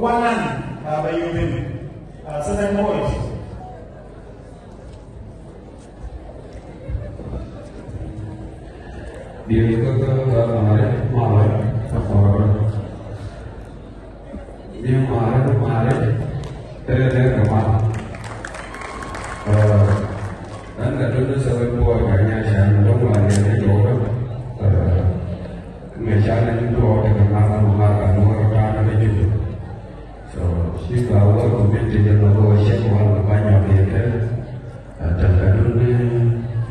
kwanan uh, by boys điều cơ cơ cơ mà đấy mà đấy mà rồi nhưng mà đấy mà đấy thế thế các bạn. Ờ dan là chúng tôi sẽ mua cả nhà sản trong là những cái chỗ đó. Người cha nên chúng tôi để các bạn mà mà mua các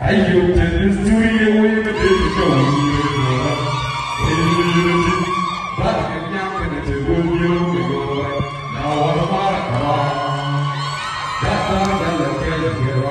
Ay, eu tenho destruir, eu ia meter no chão.